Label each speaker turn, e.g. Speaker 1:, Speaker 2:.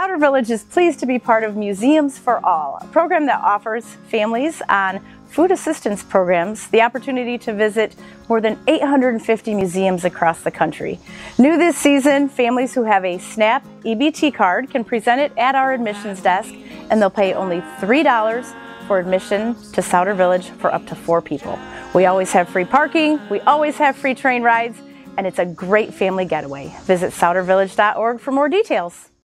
Speaker 1: Sauder Village is pleased to be part of Museums for All, a program that offers families on food assistance programs the opportunity to visit more than 850 museums across the country. New this season, families who have a SNAP EBT card can present it at our admissions desk and they'll pay only $3 for admission to Sauder Village for up to four people. We always have free parking, we always have free train rides, and it's a great family getaway. Visit saudervillage.org for more details.